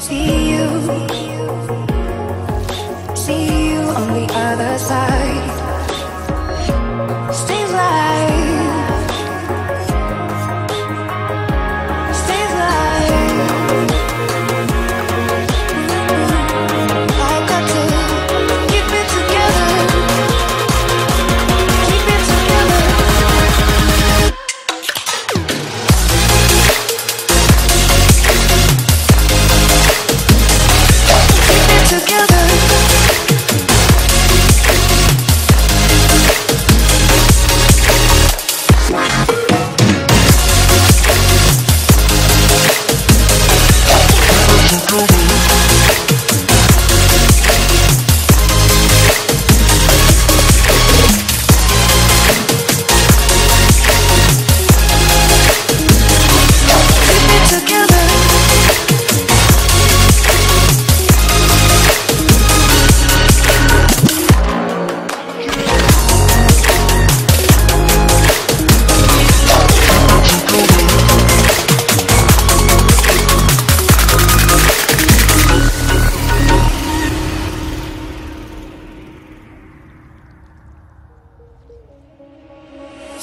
see you.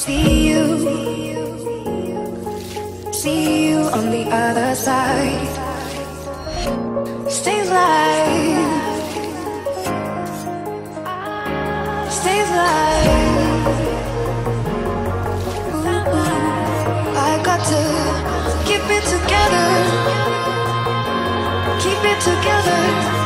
See you, see you on the other side. Stays alive, stays alive. Ooh, I got to keep it together, keep it together.